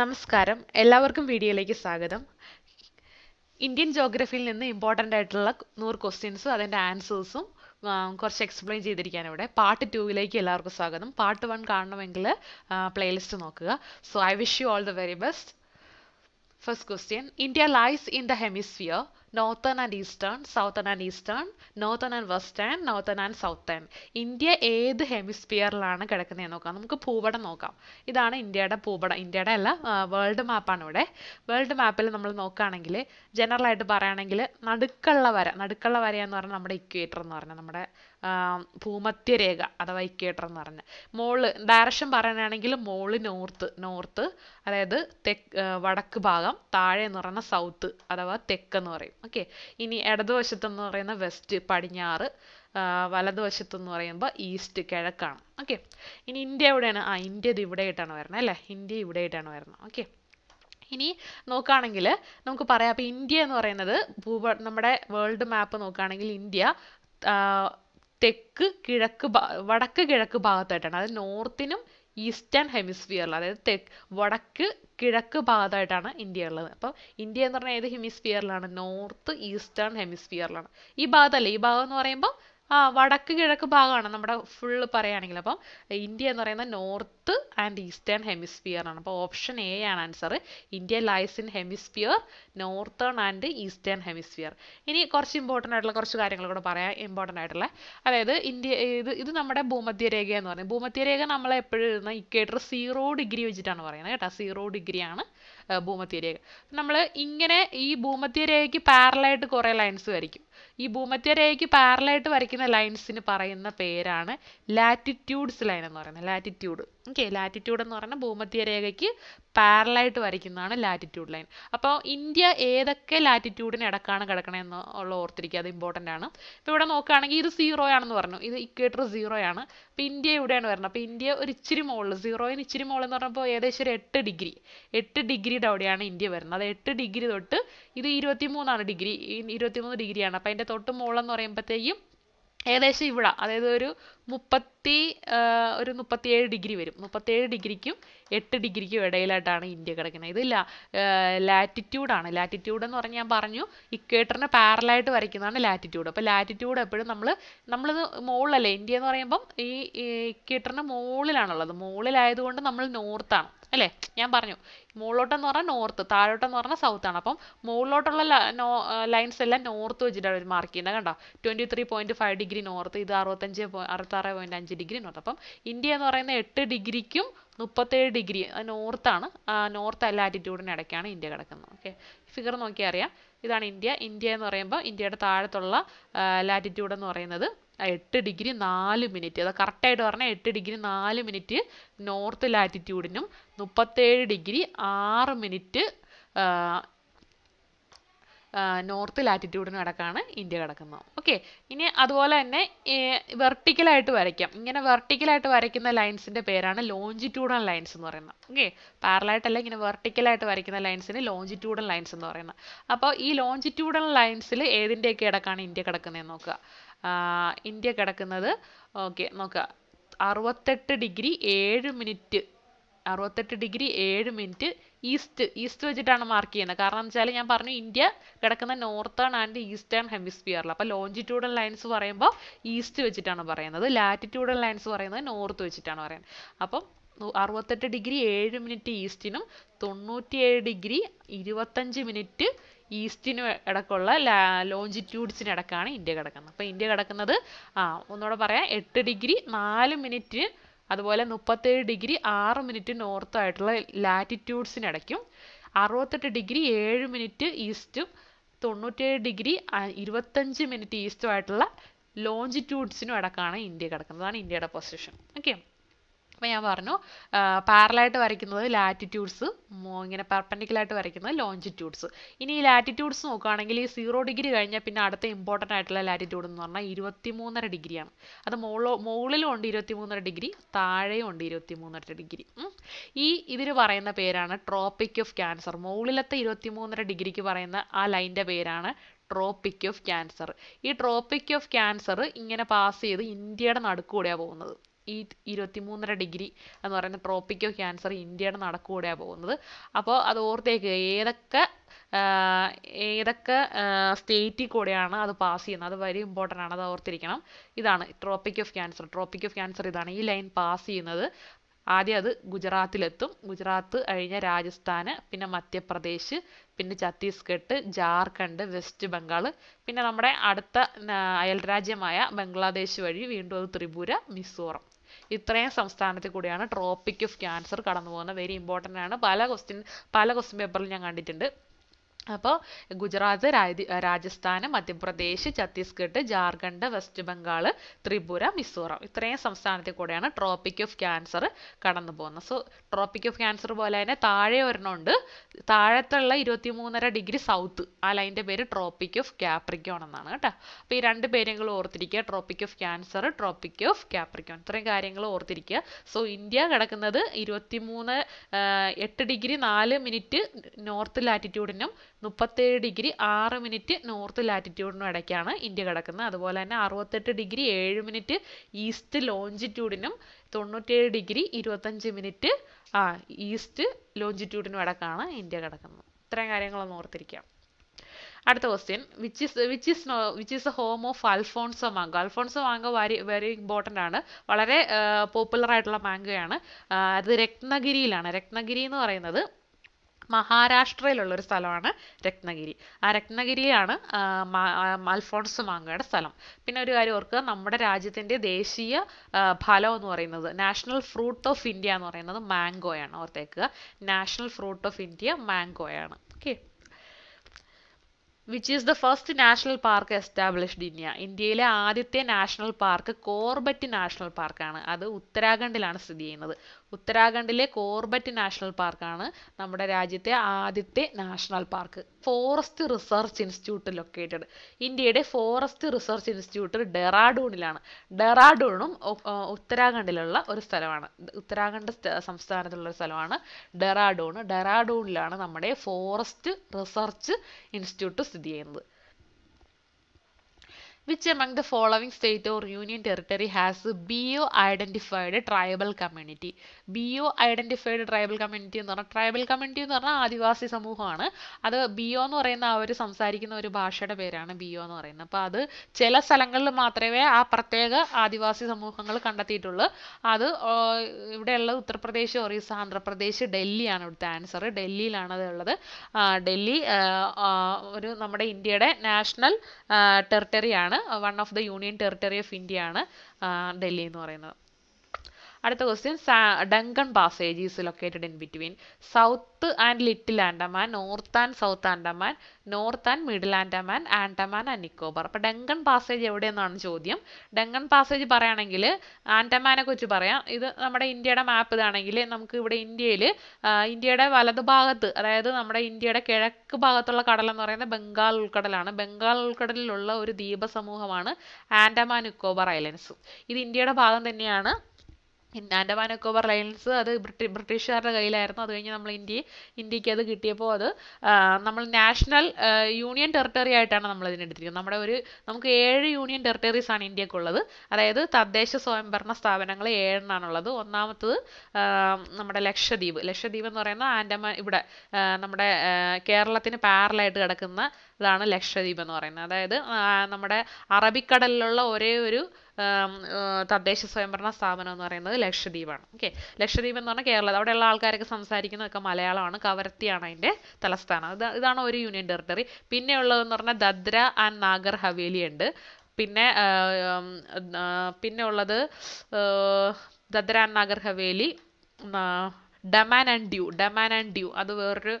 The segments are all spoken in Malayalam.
നമസ്കാരം. എല്ലാവർക്കും വീഡിയോയിലേക്ക് സ്വാഗതം. ഇന്ത്യൻ ജോഗ്രഫിയിൽ നിന്ന് ഇമ്പോർട്ടന്റ് ആയിട്ടുള്ള നൂറ് ക്വസ്റ്റ്യൻസും അതിന്റെ ആൻസേഴ്സും കുറച്ച് എക്സ്പ്ലെയിൻ ചെയ്തിരിക്കുകയാണ് ഇവിടെ. പാർട്ട് ടൂവിലേക്ക് എല്ലാവർക്കും സ്വാഗതം. പാർട്ട് വൺ കാണണമെങ്കിൽ പ്ലേലിസ്റ്റ് നോക്കുക. So I wish you all the very best first question India lies in the hemisphere northern and eastern southern and eastern northern and western northern and southern India ഏത് ഹെമിസ്ഫിയറിലാണ് കിടക്കുന്നത് നോക്കാം. നമുക്ക് ഭൂപടം നോക്കാം. ഇതാണ് ഇന്ത്യയുടെ ഭൂപടം. ഇന്ത്യയുടെ അല്ല വേൾഡ് മാപ്പാണ് ഇവിടെ. വേൾഡ് മാപ്പിൽ നമ്മൾ നോക്കുകയാണെങ്കിൽ ജനറൽ ആയിട്ട് പറയുകയാണെങ്കിൽ നടുക്കുള്ള വര. നടുക്കുള്ള വര എന്ന് പറഞ്ഞാൽ നമ്മുടെ ഇക്വേറ്റർ എന്ന് പറഞ്ഞാൽ നമ്മുടെ ഭൂമധ്യരേഖ അഥവാ ഇക്വേറ്റർ എന്ന് പറഞ്ഞ. മോൾ ഡയറക്ഷൻ പറയാനാണെങ്കിൽ മോൾ നോർത്ത് നോർത്ത് അതായത് തെക്ക് വടക്ക് ഭാഗം താഴെ എന്ന് പറയുന്ന സൗത്ത് അഥവാ തെക്ക് എന്ന് പറയും. ഓക്കെ ഇനി ഇടതുവശത്ത് എന്ന് പറയുന്ന വെസ്റ്റ് പടിഞ്ഞാറ് വലതുവശത്ത് എന്ന് പറയുമ്പോൾ ഈസ്റ്റ് കിഴക്കാണ്. ഓക്കെ ഇനി ഇന്ത്യ എവിടെയാണ്? ആ ഇന്ത്യ ഇത് ഇവിടെ ആയിട്ടാണ് വരുന്നത് അല്ലേ? ഇന്ത്യ ഇവിടെ ആയിട്ടാണ് വരുന്നത്. ഓക്കെ ഇനി നോക്കുകയാണെങ്കിൽ നമുക്ക് പറയാം. അപ്പോൾ ഇന്ത്യ എന്ന് പറയുന്നത് ഭൂപ നമ്മുടെ വേൾഡ് മാപ്പ് നോക്കുകയാണെങ്കിൽ ഇന്ത്യ തെക്ക് കിഴക്ക് വടക്ക് കിഴക്ക് ഭാഗത്തായിട്ടാണ്. അതായത് നോർത്തിനും ഈസ്റ്റേൺ ഹെമിസ്ഫിയറിൽ അതായത് തെക്ക് വടക്ക് കിഴക്ക് ഭാഗത്തായിട്ടാണ് ഇന്ത്യ ഉള്ളത്. അപ്പോൾ ഇന്ത്യ എന്ന് പറഞ്ഞാൽ ഏത് ഹെമിസ്ഫിയറിലാണ്? North eastern ഹെമിസ്ഫിയറിലാണ്. ഈ ഭാഗത്തല്ല. ഈ ഭാഗം എന്ന് പറയുമ്പോൾ ആ വടക്ക് കിഴക്ക് ഭാഗമാണ് നമ്മുടെ ഫുള്ള് പറയുകയാണെങ്കിൽ അപ്പം ഇന്ത്യ എന്ന് പറയുന്നത് നോർത്ത് ആൻഡ് ഈസ്റ്റേൺ ഹെമിസ്ഫിയർ ആണ്. അപ്പോൾ ഓപ്ഷൻ എ ആണ് answer India lies in hemisphere northern and eastern hemisphere ഇനി കുറച്ച് ഇമ്പോർട്ടന്റ് ആയിട്ടുള്ള കുറച്ച് കാര്യങ്ങൾ കൂടെ പറയാം. ഇമ്പോർട്ടന്റ് ആയിട്ടുള്ള. അതായത് ഇന്ത്യ ഇത് ഇത് നമ്മുടെ ഭൂമധ്യരേഖ എന്ന് പറയുന്നത് ഭൂമധ്യരേഖ നമ്മൾ എഴുതുന്ന ഇക്വേറ്റർ സീറോ ഡിഗ്രി വെച്ചിട്ടാണ് പറയുന്നത് കേട്ടോ. സീറോ ഡിഗ്രിയാണ് ഭൂമധ്യരേഖ. നമ്മൾ ഇങ്ങനെ ഈ ഭൂമധ്യരേഖയ്ക്ക് പാരലായിട്ട് കുറേ ലൈൻസ് വരയ്ക്കും. ഈ ഭൂമധ്യരേഖയ്ക്ക് പാരലായിട്ട് വരയ്ക്കുന്ന ലൈൻസിന് പറയുന്ന പേരാണ് ലാറ്റിറ്റ്യൂഡ്സ് ലൈൻ എന്ന് പറയുന്നത്. ലാറ്റിറ്റ്യൂഡ് ഓക്കെ ലാറ്റിറ്റ്യൂഡ് എന്ന് പറഞ്ഞാൽ ഭൂമധ്യരേഖയ്ക്ക് പാരലായിട്ട് വരയ്ക്കുന്നതാണ് ലാറ്റിറ്റ്യൂഡ് ലൈൻ അപ്പോൾ ഇന്ത്യ ഏതൊക്കെ ലാറ്റിറ്റ്യൂഡിന് ഇടക്കാണ് കിടക്കണമെന്ന് ഉള്ള ഓർത്തിരിക്കുക അത് ഇമ്പോർട്ടന്റ് ആണ്. ഇപ്പോൾ ഇവിടെ നോക്കുകയാണെങ്കിൽ ഇത് സീറോ ആണെന്ന് പറഞ്ഞു. ഇത് ഇക്വേറ്റർ സീറോ ആണ്. അപ്പോൾ ഇന്ത്യ എവിടെയാണ് വരുന്നത് അപ്പോൾ ഇന്ത്യ ഒരു ഇച്ചിരി മുകളിൽ സീറോയിന് ഇച്ചിരി മുകളിൽ എന്ന് പറഞ്ഞപ്പോൾ ഏകദേശം ഒരു എട്ട് ഡിഗ്രി എട്ട് ഡിഗ്രിയുടെ അവിടെയാണ് ഇന്ത്യ വരുന്നത്. അത് എട്ട് ഡിഗ്രി തൊട്ട് ഇത് ഇരുപത്തിമൂന്നാണ് ഡിഗ്രി ഇരുപത്തിമൂന്ന് ഡിഗ്രിയാണ് അപ്പോൾ അതിന്റെ തൊട്ട് മുകളെന്ന് പറയുമ്പോഴത്തേക്കും ഏകദേശം ഇവിടെ അതായത് ഒരു മുപ്പത്തി ഒരു മുപ്പത്തിയേഴ് ഡിഗ്രി വരും. മുപ്പത്തിയേഴ് ഡിഗ്രിക്കും എട്ട് ഡിഗ്രിക്കും ഇടയിലായിട്ടാണ് ഇന്ത്യ കിടക്കുന്നത്. ഇത് ലാറ്റിറ്റ്യൂഡാണ് ലാറ്റിറ്റ്യൂഡ് എന്ന് പറഞ്ഞാൽ ഞാൻ പറഞ്ഞു ഇക്വേറ്ററിന് പാരലായിട്ട് വരയ്ക്കുന്നതാണ് ലാറ്റിറ്റ്യൂഡ് അപ്പോൾ ലാറ്റിറ്റ്യൂഡ് എപ്പോഴും നമ്മൾ നമ്മളിത് മുകളിലല്ലേ? ഇന്ത്യ എന്ന് പറയുമ്പം ഈ ഇക്വേറ്ററിന് മുകളിലാണുള്ളത്. മുകളിലായതുകൊണ്ട് നമ്മൾ നോർത്താണ് അല്ലേ? ഞാൻ പറഞ്ഞു. മുകളിലോട്ടെന്ന് പറഞ്ഞാൽ നോർത്ത് താഴോട്ടെന്ന് പറഞ്ഞാൽ സൗത്ത് ആണ്. അപ്പം മുകളിലോട്ടുള്ള ലൈൻസ് എല്ലാം നോർത്ത് വെച്ചിട്ടാണ് അവർ മാർക്ക് ചെയ്യുന്നത്. കണ്ടോ? Twenty three point five degree north ഇത് അറുപത്തഞ്ച് അറുപത്താറ് പോയിന്റ് അഞ്ച് ഡിഗ്രി നോർത്ത് അപ്പം ഇന്ത്യ എന്ന് പറയുന്ന എട്ട് ഡിഗ്രിക്കും മുപ്പത്തേഴ് ഡിഗ്രി നോർത്താണ് നോർത്ത് ലാറ്റിറ്റ്യൂഡിന് ഇടയ്ക്കാണ് ഇന്ത്യ കിടക്കുന്നത്. ഓക്കെ ഫിഗർ നോക്കിയാൽ അറിയാം. ഇതാണ് ഇന്ത്യ. ഇന്ത്യ എന്ന് പറയുമ്പോൾ ഇന്ത്യയുടെ താഴത്തുള്ള ലാറ്റിറ്റ്യൂഡ് എന്ന് പറയുന്നത് എട്ട് ഡിഗ്രി നാല് മിനിറ്റ്. അത് കറക്റ്റായിട്ട് പറഞ്ഞാൽ എട്ട് ഡിഗ്രി നാല് മിനിറ്റ് നോർത്ത് ലാറ്റിറ്റ്യൂഡിനും മുപ്പത്തേഴ് ഡിഗ്രി ആറ് മിനിറ്റ് നോർത്ത് ലാറ്റിറ്റ്യൂഡിന് കിടക്കാണ് ഇന്ത്യ കിടക്കുന്നത്. ഓക്കെ ഇനി അതുപോലെ തന്നെ വെർട്ടിക്കലായിട്ട് വരയ്ക്കാം. ഇങ്ങനെ വെർട്ടിക്കലായിട്ട് വരയ്ക്കുന്ന ലൈൻസിന്റെ പേരാണ് ലോഞ്ചിറ്റ്യൂഡൽ ലൈൻസ് എന്ന് പറയുന്നത്. ഓക്കെ പാരലായിട്ടല്ല ഇങ്ങനെ വെർട്ടിക്കലായിട്ട് വരയ്ക്കുന്ന ലൈൻസിന് ലോഞ്ചിറ്റ്യൂഡൽ ലൈൻസ് എന്ന് പറയുന്നത്. അപ്പോൾ ഈ ലോഞ്ചിറ്റ്യൂഡൽ ലൈൻസിൽ ഏതിന്റെയൊക്കെ ഇടക്കാണ് ഇന്ത്യ കിടക്കുന്നതെന്ന് നോക്കുക. ഇന്ത്യ കിടക്കുന്നത് ഓക്കെ നോക്കുക. അറുപത്തെട്ട് ഡിഗ്രി ഏഴ് മിനിറ്റ് അറുപത്തെട്ട് ഡിഗ്രി ഏഴ് മിനിറ്റ് ഈസ്റ്റ് ഈസ്റ്റ് വെച്ചിട്ടാണ് മാർക്ക് ചെയ്യുന്നത്. കാരണം എന്ന് വെച്ചാൽ ഞാൻ പറഞ്ഞു ഇന്ത്യ കിടക്കുന്ന നോർത്തേൺ ആൻഡ് ഈസ്റ്റേൺ ഹെമിസ്ഫിയറിൽ അപ്പോൾ ലോഞ്ചിറ്റ്യൂഡൽ ലൈൻസ് പറയുമ്പോൾ ഈസ്റ്റ് വെച്ചിട്ടാണ് പറയുന്നത്. ലാറ്റിറ്റ്യൂഡൽ ലൈൻസ് പറയുന്നത് നോർത്ത് വെച്ചിട്ടാണ് പറയുന്നത്. അപ്പം അറുപത്തെട്ട് ഡിഗ്രി ഏഴ് മിനിറ്റ് ഈസ്റ്റിനും തൊണ്ണൂറ്റിയേഴ് ഡിഗ്രി ഇരുപത്തഞ്ച് മിനിറ്റ് ഈസ്റ്റിന് ഇടക്കുള്ള ലോഞ്ചിറ്റ്യൂഡ്സിന് ഇടക്കാണ് ഇന്ത്യ കിടക്കുന്നത്. അപ്പോൾ ഇന്ത്യ കിടക്കുന്നത് ആ ഒന്നുകൂടെ പറയാം. എട്ട് ഡിഗ്രി നാല് മിനിറ്റ് അതുപോലെ മുപ്പത്തേഴ് ഡിഗ്രി ആറ് മിനിറ്റ് നോർത്ത് ആയിട്ടുള്ള ലാറ്റിറ്റ്യൂഡ്സിനിടയ്ക്കും അറുപത്തെട്ട് ഡിഗ്രി ഏഴ് മിനിറ്റ് ഈസ്റ്റും തൊണ്ണൂറ്റേഴ് ഡിഗ്രി ഇരുപത്തഞ്ച് മിനിറ്റ് ഈസ്റ്റും ആയിട്ടുള്ള ലോഞ്ചിറ്റ്യൂഡ്സിനും ഇടക്കാണ് ഇന്ത്യ കിടക്കുന്നത്. അതാണ് ഇന്ത്യയുടെ പൊസിഷൻ ഓക്കെ അപ്പോൾ ഞാൻ പറഞ്ഞു പാരലായിട്ട് വരയ്ക്കുന്നത് ലാറ്റിറ്റ്യൂഡ്സ് ഇങ്ങനെ പെർപ്പൻഡിക്കുലായിട്ട് വരയ്ക്കുന്നത് ലോഞ്ചിറ്റ്യൂഡ്സ് ഇനി ഈ ലാറ്റിറ്റ്യൂഡ്സ് നോക്കുകയാണെങ്കിൽ ഈ സീറോ ഡിഗ്രി കഴിഞ്ഞാൽ പിന്നെ അടുത്ത ഇമ്പോർട്ടന്റ് ആയിട്ടുള്ള ലാറ്റിറ്റ്യൂഡ് എന്ന് പറഞ്ഞാൽ ഇരുപത്തിമൂന്നര ഡിഗ്രിയാണ് അത് മുകളിലോ മുകളിലും ഉണ്ട് ഇരുപത്തിമൂന്നര ഡിഗ്രി താഴെയും ഉണ്ട് ഇരുപത്തിമൂന്നര ഡിഗ്രി ഈ ഇതിന് പറയുന്ന പേരാണ് ട്രോപ്പിക് ഓഫ് ക്യാൻസർ മുകളിലത്തെ ഇരുപത്തിമൂന്നര ഡിഗ്രിക്ക് പറയുന്ന ആ ലൈന്റെ പേരാണ് ട്രോപ്പിക് ഓഫ് ക്യാൻസർ ഈ ട്രോപ്പിക് ഓഫ് ക്യാൻസർ ഇങ്ങനെ പാസ് ചെയ്ത് ഇന്ത്യയുടെ നടുക്കൂടെയാണ് പോകുന്നത്. ഈ ഇരുപത്തി മൂന്നര ഡിഗ്രി എന്ന് പറയുന്ന ട്രോപ്പിക് ഓഫ് ക്യാൻസർ ഇന്ത്യയുടെ നടക്കൂടെയാണ് പോകുന്നത്. അപ്പോൾ അത് ഓർത്തേക്കുക ഏതൊക്കെ ഏതൊക്കെ സ്റ്റേറ്റിൽ കൂടെയാണ് അത് പാസ് ചെയ്യുന്നത്? അത് വെരി ഇമ്പോർട്ടന്റ് ആണ് അത് ഓർത്തിരിക്കണം. ഇതാണ് tropic of cancer tropic of cancer ഇതാണ് ഈ ലൈൻ പാസ് ചെയ്യുന്നത്. ആദ്യം അത് ഗുജറാത്തിലെത്തും. ഗുജറാത്ത് കഴിഞ്ഞ രാജസ്ഥാന് പിന്നെ മധ്യപ്രദേശ് പിന്നെ ഛത്തീസ്ഗഡ് ജാർഖണ്ഡ് വെസ്റ്റ് ബംഗാൾ പിന്നെ നമ്മുടെ അടുത്ത അയൽ അയൽരാജ്യമായ ബംഗ്ലാദേശ് വഴി വീണ്ടും അത് ത്രിപുര മിസോറം. ഇത്രയും സംസ്ഥാനത്തിൽ കൂടിയാണ് ട്രോപ്പിക് ഓഫ് ക്യാൻസർ കടന്നു പോകുന്നത് വെരി ഇമ്പോർട്ടന്റ് ആണ്. പല ക്വസ്റ്റ്യൻ പല ക്വസ്റ്റ്യൻ പേപ്പറിൽ ഞാൻ കണ്ടിട്ടുണ്ട്. അപ്പോൾ ഗുജറാത്ത് രാജസ്ഥാൻ മധ്യപ്രദേശ് ഛത്തീസ്ഗഡ് ജാർഖണ്ഡ് വെസ്റ്റ് ബംഗാൾ ത്രിപുര മിസോറാം ഇത്രയും സംസ്ഥാനത്തിൽ കൂടെയാണ് ട്രോപ്പിക് ഓഫ് ക്യാൻസർ കടന്നു പോകുന്നത്. സോ ട്രോപ്പിക് ഓഫ് ക്യാൻസർ പോലെ തന്നെ താഴെ ഒരെണ്ണമുണ്ട് താഴത്തുള്ള ഇരുപത്തി മൂന്നര ഡിഗ്രി സൗത്ത്. ആ ലൈന്റെ പേര് ട്രോപ്പിക് ഓഫ് ക്യാപ്രിക്കോൺ എന്നാണ് കേട്ടോ. അപ്പോൾ ഈ രണ്ട് പേരെങ്കിലും ഓർത്തിരിക്കുക. Tropic of cancer tropic of capricorn ഇത്രയും കാര്യങ്ങൾ ഓർത്തിരിക്കുക. സോ ഇന്ത്യ കിടക്കുന്നത് ഇരുപത്തി മൂന്ന് എട്ട് ഡിഗ്രി നാല് മിനിറ്റ് നോർത്ത് ലാറ്റിറ്റ്യൂഡിനും മുപ്പത്തേഴ് ഡിഗ്രി ആറ് മിനിറ്റ് നോർത്ത് ലാറ്റിറ്റ്യൂഡിനും ഇടയ്ക്കാണ് ഇന്ത്യ കിടക്കുന്നത്. അതുപോലെ തന്നെ അറുപത്തെട്ട് ഡിഗ്രി ഏഴ് മിനിറ്റ് ഈസ്റ്റ് ലോഞ്ചിറ്റ്യൂഡിനും തൊണ്ണൂറ്റേഴ് ഡിഗ്രി ഇരുപത്തഞ്ച് മിനിറ്റ് ആ ഈസ്റ്റ് ലോഞ്ചിറ്റ്യൂഡിനും ഇടയ്ക്കാണ് ഇന്ത്യ കിടക്കുന്നത്. ഇത്രയും കാര്യങ്ങളൊന്ന് ഓർത്തിരിക്കാം. അടുത്ത question which is which is no which is a home of alphonso mango alphonso mango very very important ആണ്. വളരെ പോപ്പുലർ ആയിട്ടുള്ള മാങ്കോയാണ് അത് രത്നഗിരിയിലാണ്. രത്നഗിരി എന്ന് പറയുന്നത് മഹാരാഷ്ട്രയിലുള്ള ഒരു സ്ഥലമാണ് രത്നഗിരി. ആ രത്നഗിരിയാണ് അൽഫോൺസ് മാങ്ങയുടെ സ്ഥലം. പിന്നെ ഒരു കാര്യം ഓർക്കുക നമ്മുടെ രാജ്യത്തിന്റെ ദേശീയ ഫലം എന്ന് പറയുന്നത് നാഷണൽ ഫ്രൂട്ട് ഓഫ് ഇന്ത്യ എന്ന് പറയുന്നത് മാംഗോയാണ്. ഓർത്തേക്കുക national fruit of India മാംഗോയാണ്. Okay. Which is the first national park established India ഇന്ത്യയിലെ ആദ്യത്തെ നാഷണൽ പാർക്ക് കോർബറ്റ് നാഷണൽ പാർക്കാണ്. അത് ഉത്തരാഖണ്ഡിലാണ് സ്ഥിതി ചെയ്യുന്നത്. ഉത്തരാഖണ്ഡിലെ കോർബറ്റ് നാഷണൽ പാർക്കാണ് നമ്മുടെ രാജ്യത്തെ ആദ്യത്തെ national park. Forest research institute located ഇന്ത്യയുടെ ഫോറസ്റ്റ് റിസർച്ച് ഇൻസ്റ്റിറ്റ്യൂട്ട് ഡെറാഡൂണിലാണ്. ഡെറാഡൂണും ഉത്തരാഖണ്ഡിലുള്ള ഒരു സ്ഥലമാണ്. ഉത്തരാഖണ്ഡ് സ്ഥ- സംസ്ഥാനത്തുള്ള ഒരു സ്ഥലമാണ് ഡെറാഡൂൺ ഡെറാഡൂണിലാണ് നമ്മുടെ ഫോറസ്റ്റ് റിസർച്ച് ഇൻസ്റ്റിറ്റ്യൂട്ട് സ്ഥിതി ചെയ്യുന്നത്. Which among the following state or union territory has O identified tribal community community? Bio-identified tribal community എന്ന് പറഞ്ഞാൽ ട്രൈബൽ കമ്മ്യൂണിറ്റി എന്ന് പറഞ്ഞാൽ ആദിവാസി സമൂഹമാണ്. അത് ബിയോ എന്ന് പറയുന്ന അവർ സംസാരിക്കുന്ന ഒരു ഭാഷയുടെ പേരാണ് ബിയോ എന്ന് പറയുന്നത്. അപ്പോൾ അത് ചില സ്ഥലങ്ങളിൽ മാത്രമേ ആ പ്രത്യേക ആദിവാസി സമൂഹങ്ങൾ കണ്ടെത്തിയിട്ടുള്ളൂ. അത് ഇവിടെയുള്ള ഉത്തർപ്രദേശ് ഒറീസ ആന്ധ്രാപ്രദേശ് ഡൽഹിയാണ് ഇവിടുത്തെ ആൻസർ. ഡൽഹിയിലാണ് അത് ഉള്ളത്. ഡൽഹി ഒരു നമ്മുടെ ഇന്ത്യയുടെ national ടെറിട്ടറിയാണ്. One of the union territory of India ആണ് ഡൽഹി എന്ന് പറയുന്നത്. അടുത്ത question Duncan passage is located in between south and little Andaman north and south Andaman north and middle Andaman Andaman and Nicobar അപ്പോൾ ഡങ്കൺ പാസേജ് എവിടെയെന്നാണ് ചോദ്യം. ഡങ്കൺ പാസേജ് പറയുകയാണെങ്കിൽ ആൻഡമാനെ കുറിച്ച് പറയാം. ഇത് നമ്മുടെ ഇന്ത്യയുടെ മാപ്പ് ഇതാണെങ്കിൽ നമുക്ക് ഇവിടെ ഇന്ത്യയിൽ ഇന്ത്യയുടെ വലതുഭാഗത്ത് അതായത് നമ്മുടെ ഇന്ത്യയുടെ കിഴക്ക് ഭാഗത്തുള്ള കടൽ എന്ന് പറയുന്നത് ബംഗാൾ ഉൾക്കടലാണ്. ബംഗാൾ ഉൾക്കടലിലുള്ള ഒരു ദ്വീപ സമൂഹമാണ് ആൻഡമാൻ നിക്കോബാർ ഐലൻഡ്സ് ഇത് ഇന്ത്യയുടെ ഭാഗം തന്നെയാണ്. ആൻഡമാൻ നിക്കോബാർ ഐലൻഡ്സ് അത് ബ്രിട്ടീഷ് ബ്രിട്ടീഷുകാരുടെ കയ്യിലായിരുന്നു. അത് കഴിഞ്ഞ് നമ്മൾ ഇന്ത്യ ഇന്ത്യയ്ക്ക് അത് കിട്ടിയപ്പോൾ അത് നമ്മൾ നാഷണൽ യൂണിയൻ ടെറിട്ടറി ആയിട്ടാണ് നമ്മൾ ഇതിനെ എടുത്തിരിക്കുന്നത്. നമ്മുടെ ഒരു നമുക്ക് ഏഴ് യൂണിയൻ ടെറിട്ടറീസ് ആണ് ഇന്ത്യക്കുള്ളത്. അതായത് തദ്ദേശ സ്വയംഭരണ സ്ഥാപനങ്ങൾ ഏഴെണ്ണാണുള്ളത് ഒന്നാമത്തത് നമ്മുടെ ലക്ഷദ്വീപ്. ലക്ഷദ്വീപ് എന്ന് പറയുന്ന ആൻഡമാൻ ഇവിടെ നമ്മുടെ കേരളത്തിന് പാരലായിട്ട് കിടക്കുന്ന ഇതാണ് ലക്ഷദ്വീപ് എന്ന് പറയുന്നത്. അതായത് നമ്മുടെ അറബിക്കടലിലുള്ള ഒരേ ഒരു തദ്ദേശ സ്വയംഭരണ സ്ഥാപനം എന്ന് പറയുന്നത് ലക്ഷദ്വീപാണ്. ഓക്കെ? ലക്ഷദ്വീപ് എന്ന് പറഞ്ഞാൽ കേരളത്തിൽ അവിടെയുള്ള ആൾക്കാരൊക്കെ സംസാരിക്കുന്നതൊക്കെ മലയാളമാണ്. കവരത്തിയാണ് അതിന്റെ തലസ്ഥാനം. ഇത് ഇതാണ് ഒരു യൂണിയൻ ടെറിട്ടറി. പിന്നെ ഉള്ളതെന്ന് പറഞ്ഞാൽ ദദ്ര ആൻഡ് നാഗർ ഹവേലി ഉണ്ട്. പിന്നെ പിന്നെ ഉള്ളത് Dadra and Nagar Haveli Daman and Diu Daman and Diu അത് വേറൊരു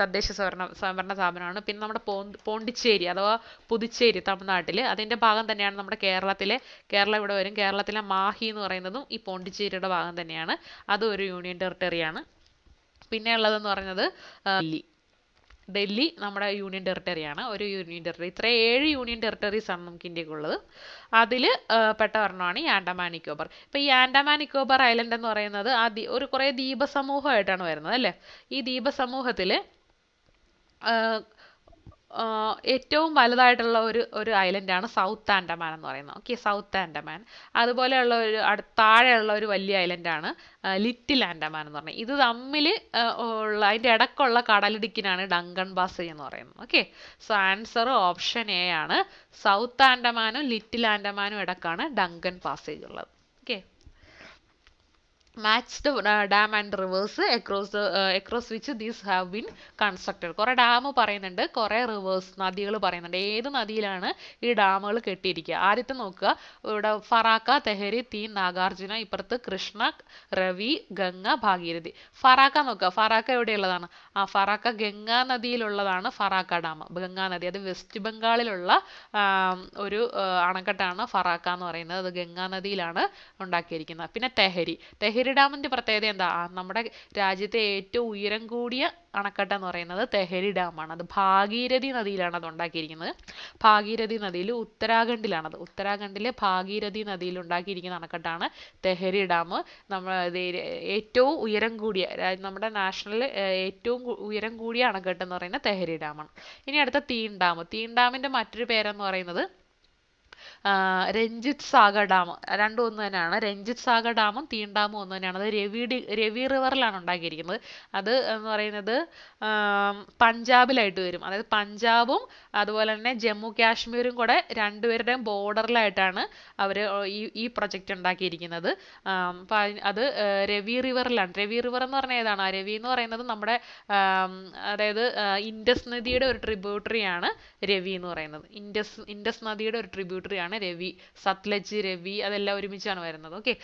തദ്ദേശ സ്വയംഭരണ സ്വയംഭരണ സ്ഥാപനമാണ്. പിന്നെ നമ്മുടെ പോണ്ട് പോണ്ടിച്ചേരി അഥവാ പുതുച്ചേരി തമിഴ്നാട്ടിൽ അതിന്റെ ഭാഗം തന്നെയാണ് നമ്മുടെ കേരളത്തിലെ കേരളം ഇവിടെ വരും. കേരളത്തിലെ മാഹി എന്ന് പറയുന്നതും ഈ പോണ്ടിച്ചേരിയുടെ ഭാഗം തന്നെയാണ്. അതും ഒരു യൂണിയൻ ടെറിട്ടറിയാണ്. പിന്നെ ഉള്ളതെന്ന് പറയുന്നത് ആ, ഡൽഹി നമ്മുടെ യൂണിയൻ ടെറിട്ടറിയാണ് ഒരു യൂണിയൻ ടെറിട്ടറി ഇത്ര ഏഴ് യൂണിയൻ ടെറിട്ടറീസ് ആണ് നമുക്ക് ഇന്ത്യക്കുള്ളത്. അതിൽ പെട്ട ഒരെണ്ണമാണ് ഈ ആൻഡമാൻ നിക്കോബർ. ഇപ്പം ഈ ആൻഡമാൻ നിക്കോബർ ഐലൻഡ് എന്ന് പറയുന്നത് ആ ഒരു കുറേ ദ്വീപസമൂഹമായിട്ടാണ് വരുന്നത് അല്ലേ? ഈ ദ്വീപസമൂഹത്തിൽ ഏറ്റവും വലുതായിട്ടുള്ള ഒരു ഒരു ഐലൻഡാണ് സൗത്ത് ആൻഡമാൻ എന്ന് പറയുന്നത്. ഓക്കെ സൗത്ത് ആൻഡമാൻ അതുപോലെയുള്ള ഒരു താഴെയുള്ള ഒരു വലിയ ഐലൻഡാണ് ലിറ്റിൽ ആൻഡമാൻ എന്ന് പറയുന്നത് ഇത് തമ്മിൽ ഉള്ള അതിന്റെ ഇടക്കുള്ള കടലിടുക്കിനാണ് ഡങ്കൺ പാസേജ് എന്ന് പറയുന്നത്. Okay so answer option A ആണ്. സൗത്ത് ആൻഡമാനും ലിറ്റിൽ ആൻഡമാനും ഇടക്കാണ് ഡങ്കൺ പാസേജ് ഉള്ളത്. Match the dam and rivers across across which these have been constructed കുറേ ഡാം പറയുന്നുണ്ട് കുറേ റിവേഴ്സ് നദികൾ പറയുന്നുണ്ട്. ഏത് നദിയിലാണ് ഈ ഡാമുകൾ കെട്ടിയിരിക്കുക? ആദ്യത്തെ നോക്കുക. ഇവിടെ ഫറാക്ക തെഹരി തീ നാഗാർജുന ഇപ്പുറത്ത് കൃഷ്ണ രവി ഗംഗ ഭാഗീരഥി. ഫറാക്ക നോക്കുക. ഫറാക്ക എവിടെയുള്ളതാണ്? ആ ഫറാക്ക ഗംഗാ നദിയിലുള്ളതാണ് ഫറാക്ക ഡാം ഗംഗാ നദി. അത് വെസ്റ്റ് ബംഗാളിലുള്ള ഒരു അണക്കെട്ടാണ് ഫറാക്ക എന്ന് പറയുന്നത്. അത് ഗംഗാ നദിയിലാണ് ഉണ്ടാക്കിയിരിക്കുന്നത്. പിന്നെ തെഹരി. തെഹരി ഡാമിന്റെ പ്രത്യേകത എന്താ? നമ്മുടെ രാജ്യത്തെ ഏറ്റവും ഉയരം കൂടിയ അണക്കെട്ട് എന്ന് പറയുന്നത് തെഹരി ഡാമാണ് അത് ഭാഗീരഥി നദിയിലാണ് അത് ഉണ്ടാക്കിയിരിക്കുന്നത്. ഭാഗീരഥി നദിയിൽ ഉത്തരാഖണ്ഡിലാണത്. ഉത്തരാഖണ്ഡിലെ ഭാഗീരഥി നദിയിൽ ഉണ്ടാക്കിയിരിക്കുന്ന അണക്കെട്ടാണ് തെഹരി ഡാം നമ്മൾ ഏറ്റവും ഉയരം കൂടിയ നമ്മുടെ നാഷണൽ ഏറ്റവും ഉയരം കൂടിയ അണക്കെട്ട് എന്ന് പറയുന്നത് തെഹരി ഡാമാണ് ഇനി അടുത്ത തീൻ ഡാം തീൻ ഡാമിന്റെ മറ്റൊരു പേരെന്ന് പറയുന്നത് ആ, രഞ്ജിത്ത് സാഗർ ഡാം. രണ്ടും ഒന്ന് തന്നെയാണ്. രഞ്ജിത് സാഗർ ഡാമും തീൻ ഡാമും ഒന്ന് തന്നെയാണ്. അത് രവി ഡി രവി റിവറിലാണ് ഉണ്ടാക്കിയിരിക്കുന്നത്. അത് എന്ന് പറയുന്നത് പഞ്ചാബിലായിട്ട് വരും. അതായത് പഞ്ചാബും അതുപോലെ തന്നെ ജമ്മു കാശ്മീരും കൂടെ രണ്ടുപേരുടെയും ബോർഡറിലായിട്ടാണ് അവർ ഈ ഈ പ്രൊജക്റ്റ് ഉണ്ടാക്കിയിരിക്കുന്നത്. അതി- രവി റിവറിലാണ്. രവി റിവർ എന്ന് പറഞ്ഞാൽ ഏതാണ്? ആ രവി എന്ന് പറയുന്നത് നമ്മുടെ അതായത് ഇൻഡസ് നദിയുടെ ഒരു ട്രിബ്യൂട്ടറിയാണ് രവി എന്ന് പറയുന്നത്. ഇൻഡസ് ഇൻഡസ് നദിയുടെ ഒരു ട്രിബ്യൂട്ടറി ആണ് രവി സത്ലജ് രവി അതെല്ലാം ഒരുമിച്ചാണ് വരുന്നത്. ഓക്കെ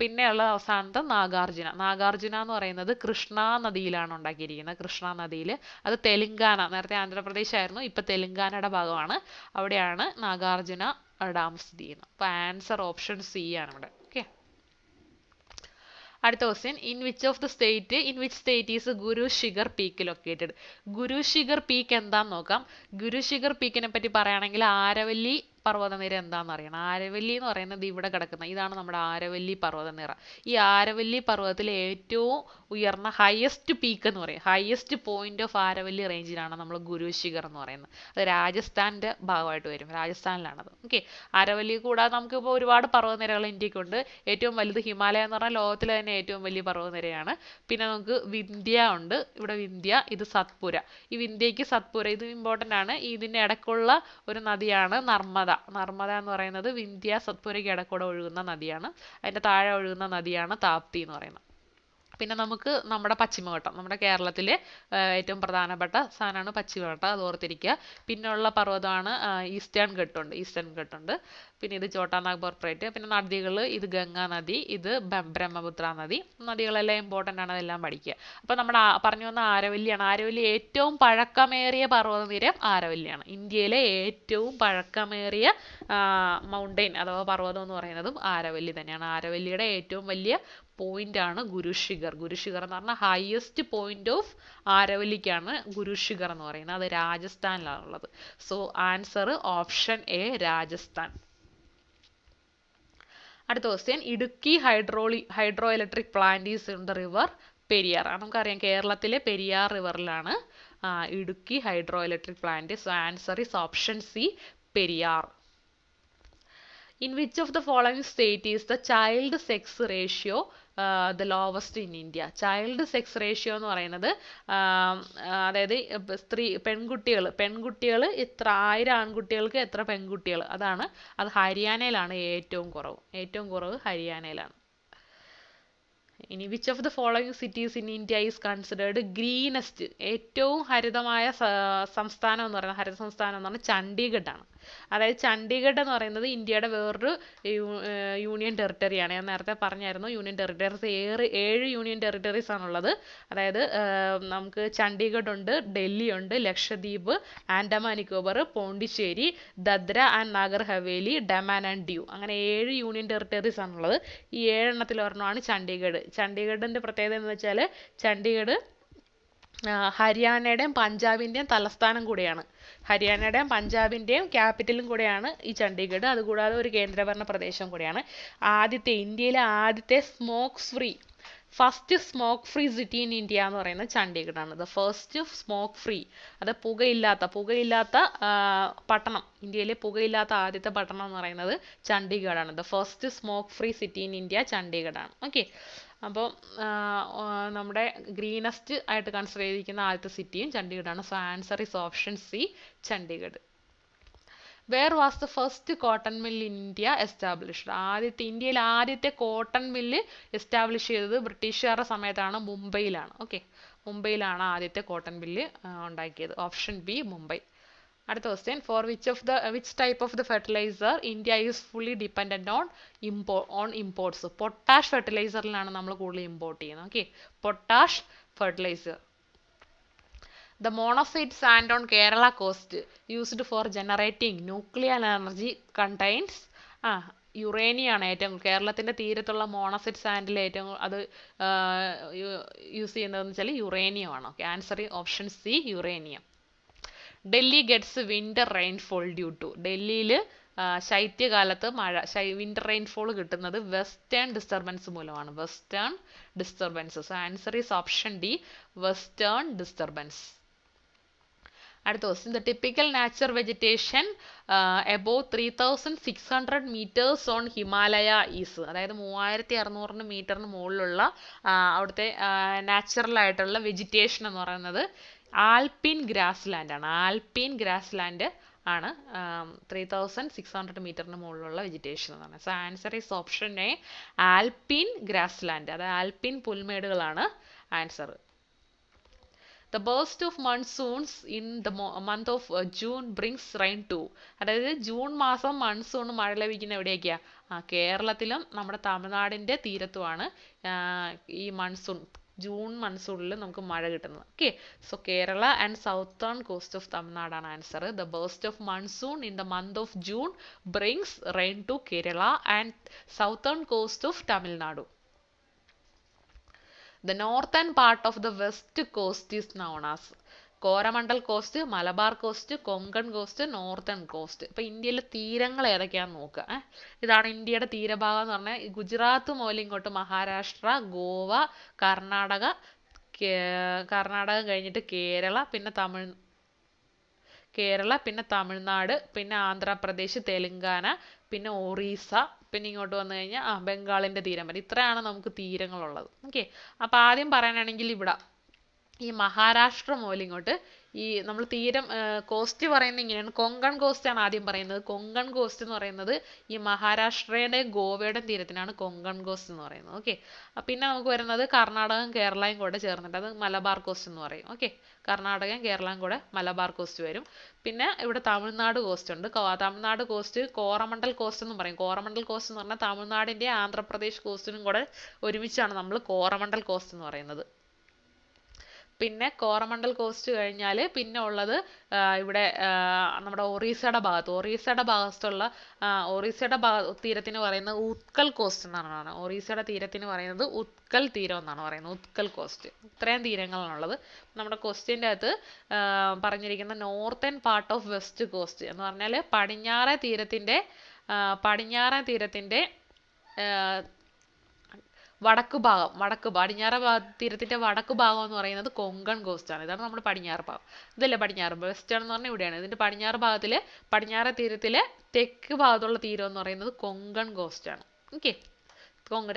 പിന്നെയുള്ള അവസാനത്തെ നാഗാർജുന. നാഗാർജുന എന്ന് പറയുന്നത് കൃഷ്ണ നദിയിലാണ് ഉണ്ടാക്കിയിരിക്കുന്നത്. കൃഷ്ണ നദിയിൽ അത് തെലുങ്കാന നേരത്തെ ആന്ധ്രാപ്രദേശ് ആയിരുന്നു ഇപ്പൊ തെലുങ്കാനയുടെ ഭാഗമാണ്. അവിടെയാണ് നാഗാർജുന ഡാം സ്ഥിതി ചെയ്യുന്നത്. അപ്പോൾ ആൻസർ ഓപ്ഷൻ സി ആണ് ഇവിടെ. ഓക്കെ അടുത്ത question in which of the state in which state is Guru Shikhar peak located Guru Shikhar peak എന്താന്ന് നോക്കാം. ഗുരു ഷിഗർ പീക്കിനെ പറ്റി പറയുകയാണെങ്കിൽ ആരവല്ലി പർവതനിര എന്താണെന്ന് അറിയണം. ആരവല്ലി എന്ന് പറയുന്നത് ഇവിടെ കിടക്കുന്ന ഇതാണ് നമ്മുടെ ആരവല്ലി പർവതനിര. ഈ ആരവല്ലി പർവതത്തിലെ ഏറ്റവും ഉയർന്ന ഹയസ്റ്റ് പീക്ക് എന്ന് പറയും. ഹയസ്റ്റ് പോയിന്റ് ഓഫ് ആരവല്ലി റേഞ്ചിലാണ് നമ്മൾ ഗുരുശിഖർ എന്ന് പറയുന്നത്. അത് രാജസ്ഥാന്റെ ഭാഗമായിട്ട് വരും. രാജസ്ഥാനിലാണത്. ഓക്കെ ആരവല്ലി കൂടാതെ നമുക്കിപ്പോൾ ഒരുപാട് പർവതനിരകൾ ഇന്ത്യക്കുണ്ട്. ഏറ്റവും വലുത് ഹിമാലയ എന്ന് പറഞ്ഞാൽ ലോകത്തിലെ തന്നെ ഏറ്റവും വലിയ പർവതനിരയാണ്. പിന്നെ നമുക്ക് വിന്ധ്യ ഉണ്ട്. ഇവിടെ വിന്ധ്യ ഇത് സത്പുര. ഈ വിന്ധ്യയ്ക്ക് സത്പുര ഇത് ഇമ്പോർട്ടന്റ് ആണ്. ഇതിന്റെ ഇടയ്ക്കുള്ള ഒരു നദിയാണ് നർമ്മദ. നർമ്മദ എന്ന് പറയുന്നത് വിന്ധ്യ സത്പുരയ്ക്ക് ഇടയ്ക്കൂടെ ഒഴുകുന്ന നദിയാണ്. അതിന്റെ താഴെ ഒഴുകുന്ന നദിയാണ് താപ്തി എന്ന് പറയുന്നത്. പിന്നെ നമുക്ക് നമ്മുടെ പശ്ചിമഘട്ടം നമ്മുടെ കേരളത്തിലെ ഏറ്റവും പ്രധാനപ്പെട്ട സാധനമാണ് പശ്ചിമഘട്ടം അത് ഓർത്തിരിക്കുക. പിന്നെയുള്ള പർവതമാണ് ഈസ്റ്റേൺ ഘട്ടമുണ്ട് ഈസ്റ്റേൺ ഘട്ടമുണ്ട് പിന്നെ ഇത് ചോട്ടാനാഗ് കോർപ്പറേറ്റ് പിന്നെ നദികൾ ഇത് ഗംഗാ നദി ഇത് ബ്രഹ്മപുത്ര നദി. നദികളെല്ലാം ഇമ്പോർട്ടന്റ് ആണ് അതെല്ലാം പഠിക്കുക. അപ്പോൾ നമ്മുടെ പറഞ്ഞു വന്ന ആരവല്ലിയാണ്. ആരവല്ലി ഏറ്റവും പഴക്കമേറിയ പർവതനിര ആരവല്ലിയാണ്. ഇന്ത്യയിലെ ഏറ്റവും പഴക്കമേറിയ മൗണ്ടെയിൻ അഥവാ പർവതം എന്ന് പറയുന്നതും ആരവല്ലി തന്നെയാണ്. ആരവല്ലിയുടെ ഏറ്റവും വലിയ പോയിന്റ് ആണ് ഗുരുശിഖർ ഗുരുശിഖർ എന്ന് പറഞ്ഞാൽ ഹയസ്റ്റ് പോയിന്റ് ഓഫ് ആരവല്ലിക്കാണ് ഗുരുശിഖർ എന്ന് പറയുന്നത്. അത് രാജസ്ഥാനിലാണ് ഉള്ളത് so answer option A Rajasthan. അടുത്ത question Idukki hydro hydro electric plant is in the river Periyar. നമുക്കറിയാം കേരളത്തിലെ Periyar റിവറിലാണ് Idukki hydro electric plant. So answer is option C Periyar. In which of the following state is the child sex ratio the lowest in India? Child sex ratio എന്ന് പറയുന്നത് അതായത് സ്ത്രീ പെൺകുട്ടികൾ പെൺകുട്ടികൾ ഇത്ര ആയിരം ആൺകുട്ടികൾക്ക് എത്ര പെൺകുട്ടികൾ അതാണ് അത് ഹരിയാനയിലാണ് ഏറ്റവും കുറവ്. ഏറ്റവും കുറവ് ഹരിയാനയിലാണ്. ഇനി which of the following cities in India is considered greenest ഏറ്റവും ഹരിതമായ സംസ്ഥാനം എന്ന് പറയുന്നത് ഹരിത സംസ്ഥാനം എന്ന് പറഞ്ഞാൽ ചണ്ഡീഗഡ് ആണ് അതായത് ചണ്ഡീഗഡ് എന്ന് പറയുന്നത് ഇന്ത്യയുടെ വേറൊരു യൂണിയൻ ടെറിട്ടറിയാണ്. ഞാൻ നേരത്തെ പറഞ്ഞായിരുന്നു യൂണിയൻ ടെറിട്ടറീസ് ഏഴ് ഏഴ് യൂണിയൻ ടെറിട്ടറീസ് ആണുള്ളത്. അതായത് നമുക്ക് ചണ്ഡീഗഡ് ഉണ്ട് ഡൽഹി ഉണ്ട് ലക്ഷദ്വീപ് ആൻഡമാൻ നിക്കോബർ പോണ്ടിച്ചേരി ദദ്ര ആൻഡ് നാഗർ ഹവേലി ഡമാൻ ആൻഡ് ഡ്യൂ. അങ്ങനെ ഏഴ് യൂണിയൻ ടെറിട്ടറീസ് ആണുള്ളത്. ഈ ഏഴെണ്ണത്തിൽ ഒരെണ്ണമാണ് ചണ്ഡീഗഡ്. ചണ്ഡീഗഡിന്റെ പ്രത്യേകത എന്ന് വെച്ചാൽ ചണ്ഡീഗഡ് ഹരിയാനയുടെയും പഞ്ചാബിന്റെയും തലസ്ഥാനം കൂടിയാണ്. ഹരിയാനയുടെയും പഞ്ചാബിന്റെയും ക്യാപിറ്റലും കൂടെയാണ് ഈ ചണ്ഡീഗഡ്. അതുകൂടാതെ ഒരു കേന്ദ്രഭരണ പ്രദേശം കൂടിയാണ്. ആദ്യത്തെ ഇന്ത്യയിലെ ആദ്യത്തെ smokes free first smoke free city in India എന്ന് പറയുന്നത് ചണ്ഡീഗഡ് ആണ് ദ ഫസ്റ്റ് സ്മോക്ക് ഫ്രീ അത് പുകയില്ലാത്ത പുകയില്ലാത്ത പട്ടണം. ഇന്ത്യയിലെ പുകയില്ലാത്ത ആദ്യത്തെ പട്ടണം എന്ന് പറയുന്നത് ചണ്ഡീഗഡ് ആണ് the first smoke free city in India Chandigarh ആണ് ഓക്കെ അപ്പോൾ നമ്മുടെ ഗ്രീനസ്റ്റ് ആയിട്ട് കൺസിഡർ ചെയ്തിരിക്കുന്ന ആദ്യത്തെ സിറ്റിയും ചണ്ഡീഗഡാണ്. So answer is option C Chandigarh. Where was the first cotton mill India established ആദ്യത്തെ ഇന്ത്യയിൽ ആദ്യത്തെ കോട്ടൺ മില്ല് എസ്റ്റാബ്ലിഷ് ചെയ്തത് ബ്രിട്ടീഷുകാരുടെ സമയത്താണ് മുംബൈയിലാണ്. ഓക്കെ മുംബൈയിലാണ് ആദ്യത്തെ കോട്ടൺ മില്ല് ഉണ്ടാക്കിയത്. Option B Mumbai. അടുത്ത question for which of the which type of the fertiliser India is fully dependent on impo on imports potash ഫെർട്ടിലൈസറിലാണ് നമ്മൾ കൂടുതൽ ഇമ്പോർട്ട് ചെയ്യുന്നത്. Okay potash fertiliser the monazite sand on Kerala coast used for generating nuclear energy contains ആ യുറേനിയാണ് ഏറ്റവും കേരളത്തിന്റെ തീരത്തുള്ള മോണസൈഡ് സാൻഡിൽ ഏറ്റവും അത് യൂസ് ചെയ്യുന്നതെന്ന് വെച്ചാൽ യുറേനിയമാണ് okay answer option C uranium Delhi gets winter rainfall due to ഡൽഹിയിൽ ശൈത്യകാലത്ത് മഴ ശൈ വിന്റർ റെയിൻഫോൾ കിട്ടുന്നത് വെസ്റ്റേൺ ഡിസ്റ്റർബൻസ് മൂലമാണ്. Western disturbances answer is option D western disturbance അടുത്ത question the typical natural vegetation above three thousand six hundred metres on Himalaya is അതായത് മൂവായിരത്തി അറുന്നൂറിന് മീറ്ററിന് മുകളിലുള്ള അവിടുത്തെ നാച്ചുറൽ ആയിട്ടുള്ള വെജിറ്റേഷൻ എന്ന് പറയുന്നത് ആൽപിൻ ഗ്രാസ് ലാൻഡ് ആണ്. ആൽപിൻ ഗ്രാസ് ലാൻഡ് ആണ് ത്രീ തൗസൻഡ് സിക്സ് ഹൺഡ്രഡ് മീറ്ററിന് മുകളിലുള്ള വെജിറ്റേഷൻ എന്ന് പറയുന്നത് so answer is option A alpine grass land അത് alpine പുൽമേടുകളാണ് answer the burst of monsoons in the month of June brings rain to അതായത് ജൂൺ മാസം മൺസൂൺ മഴ ലഭിക്കുന്ന എവിടെയൊക്കെയാണ് കേരളത്തിലും നമ്മുടെ തമിഴ്നാടിന്റെ തീരത്തുമാണ് ഈ മൺസൂൺ ജൂൺ മൺസൂണിൽ നമുക്ക് മഴ കിട്ടുന്നത്. Okay so Kerala and southern coast of തമിഴ്നാടാണ് answer the burst of monsoon in the month of June brings rain to Kerala and southern coast of Tamil Nadu The northern part of the west coast is known as Coromandel coast Malabar coast Konkan coast northern coast ഇപ്പൊ ഇന്ത്യയിലെ തീരങ്ങൾ ഏതൊക്കെയാണെന്ന് നോക്കുക? ഇതാണ് ഇന്ത്യയുടെ തീരഭാഗം എന്ന് പറഞ്ഞാൽ ഗുജറാത്ത് മുതൽ ഇങ്ങോട്ട് മഹാരാഷ്ട്ര ഗോവ കർണാടക കർണാടക കഴിഞ്ഞിട്ട് കേരള പിന്നെ തമിഴ് കേരള പിന്നെ തമിഴ്നാട് പിന്നെ ആന്ധ്രാപ്രദേശ് തെലുങ്കാന പിന്നെ ഒറീസ പിന്നെ ഇങ്ങോട്ട് വന്നു കഴിഞ്ഞാൽ ആ ബംഗാളിന്റെ തീരം വരെ. ഇത്രയാണ് നമുക്ക് തീരങ്ങളുള്ളത്. ഓക്കെ? അപ്പോൾ ആദ്യം പറയാനാണെങ്കിൽ ഇവിടെ. ഈ മഹാരാഷ്ട്ര മുതൽ ഇങ്ങോട്ട് ഈ നമ്മൾ തീരം കോസ്റ്റ് പറയുന്നത് ഇങ്ങനെയാണ്. കൊങ്കൺ കോസ്റ്റ് ആണ് ആദ്യം പറയുന്നത്. കൊങ്കൺ കോസ്റ്റ് എന്ന് പറയുന്നത് ഈ മഹാരാഷ്ട്രയുടെ ഗോവയുടെ തീരത്തിനാണ് കൊങ്കൺ കോസ്റ്റ് എന്ന് പറയുന്നത്. ഓക്കെ പിന്നെ നമുക്ക് വരുന്നത് കർണാടകയും കേരളയും കൂടെ ചേർന്നിട്ട് അത് മലബാർ കോസ്റ്റ് എന്ന് പറയും. ഓക്കെ കർണാടകയും കേരളയും കൂടെ മലബാർ കോസ്റ്റ് വരും. പിന്നെ ഇവിടെ തമിഴ്നാട് കോസ്റ്റ് ഉണ്ട്. തമിഴ്നാട് കോസ്റ്റ് കോറമണ്ടൽ കോസ്റ്റ് എന്ന് പറയും. കോറമണ്ടൽ കോസ്റ്റ് എന്ന് പറഞ്ഞാൽ തമിഴ്നാടിന്റെ ആന്ധ്രാപ്രദേശ് കോസ്റ്റിനും കൂടെ ഒരുമിച്ചാണ് നമ്മൾ കോറമണ്ടൽ കോസ്റ്റ് എന്ന് പറയുന്നത്. പിന്നെ കോറമണ്ടൽ കോസ്റ്റ് കഴിഞ്ഞാൽ പിന്നെ ഉള്ളത് ഇവിടെ നമ്മുടെ ഒറീസയുടെ ഭാഗത്ത്. ഒറീസയുടെ ഭാഗത്തുള്ള ഒറീസയുടെ ഭാഗ തീരത്തിന് പറയുന്നത് ഉത്കൽ കോസ്റ്റ് എന്നാണ് ഒറീസയുടെ തീരത്തിന് പറയുന്നത് ഉത്കൽ തീരം എന്നാണ് പറയുന്നത്. ഉത്കൽ കോസ്റ്റ് ഇത്രയും തീരങ്ങളാണുള്ളത്. നമ്മുടെ ക്വസ്റ്റ്യന്റെ അകത്ത് പറഞ്ഞിരിക്കുന്ന northern part of west coast എന്ന് പറഞ്ഞാൽ പടിഞ്ഞാറേ തീരത്തിന്റെ പടിഞ്ഞാറേ തീരത്തിന്റെ വടക്ക് ഭാഗം വടക്ക് പടിഞ്ഞാറ് തീരത്തിന്റെ വടക്ക് ഭാഗം എന്ന് പറയുന്നത് കൊങ്കൺ കോസ്റ്റ് ആണ്. ഇതാണ് നമ്മുടെ പടിഞ്ഞാറ് ഭാഗം. ഇതല്ലേ പടിഞ്ഞാറ് വെസ്റ്റേൺ എന്ന് പറഞ്ഞാൽ ഇവിടെയാണ്. ഇതിന്റെ പടിഞ്ഞാറ് ഭാഗത്തിലെ പടിഞ്ഞാറ് തീരത്തിലെ തെക്ക് ഭാഗത്തുള്ള തീരം എന്ന് പറയുന്നത് കൊങ്കൺ കോസ്റ്റ് ആണ്. ഓക്കെ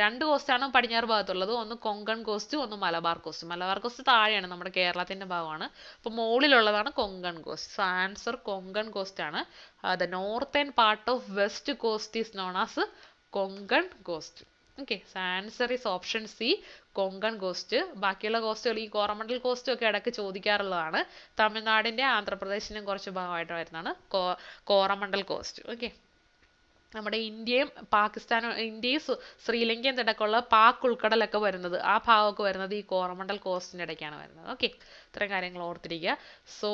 രണ്ട് കോസ്റ്റ് ആണ് പടിഞ്ഞാറ് ഭാഗത്തുള്ളത്. ഒന്ന് കൊങ്കൺ കോസ്റ്റ് ഒന്ന് മലബാർ കോസ്റ്റ് മലബാർ കോസ്റ്റ് താഴെയാണ് നമ്മുടെ കേരളത്തിന്റെ ഭാഗമാണ്. അപ്പോൾ മുകളിലുള്ളതാണ് Konkan coast so answer Konkan coast ആണ്. The northern part of west coast is known as Konkan coast okay answer is option C Konkan coast ബാക്കിയുള്ള കോസ്റ്റുകൾ ഈ കോറമണ്ടൽ കോസ്റ്റ് ഒക്കെ ഇടയ്ക്ക് ചോദിക്കാറുള്ളതാണ്. തമിഴ്നാടിന്റെ ആന്ധ്രാപ്രദേശിന്റെയും കുറച്ച് ഭാഗമായിട്ട് വരുന്നതാണ് കോ കോറമണ്ടൽ കോസ്റ്റ് ഓക്കെ നമ്മുടെ ഇന്ത്യയും പാകിസ്ഥാനും ഇന്ത്യയും ശ്രീലങ്കയും ഇടയ്ക്കുള്ള പാക് ഉൾക്കടലൊക്കെ വരുന്നത് ആ ഭാഗമൊക്കെ വരുന്നത് ഈ കോറമണ്ടൽ കോസ്റ്റിന്റെ ഇടയ്ക്കാണ് വരുന്നത്. ഓക്കെ ഇത്രയും കാര്യങ്ങൾ ഓർത്തിരിക്കുക. So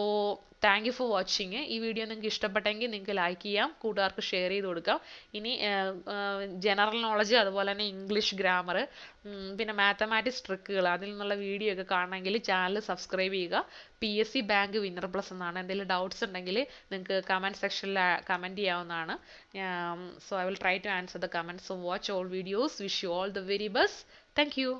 thank you for watching. ഈ വീഡിയോ നിങ്ങൾക്ക് ഇഷ്ടപ്പെട്ടെങ്കിൽ നിങ്ങൾക്ക് ലൈക്ക് ചെയ്യാം കൂട്ടുകാർക്ക് ഷെയർ ചെയ്ത് കൊടുക്കാം. ഇനി ജനറൽ നോളജ് അതുപോലെ തന്നെ ഇംഗ്ലീഷ് ഗ്രാമർ പിന്നെ മാത്തമാറ്റിക്സ് ട്രിക്കുകൾ അതിൽ നിന്നുള്ള വീഡിയോ ഒക്കെ കാണണമെങ്കിൽ ചാനൽ സബ്സ്ക്രൈബ് ചെയ്യുക. P S C bank winner plus എന്നാണ്. എന്തെങ്കിലും ഡൗട്ട്സ് ഉണ്ടെങ്കിൽ നിങ്ങൾക്ക് കമന്റ് സെക്ഷനിൽ കമന്റ് ചെയ്യാവുന്നതാണ്. So I will try to answer the comment so watch all videos. Wish you all the very best. Thank you.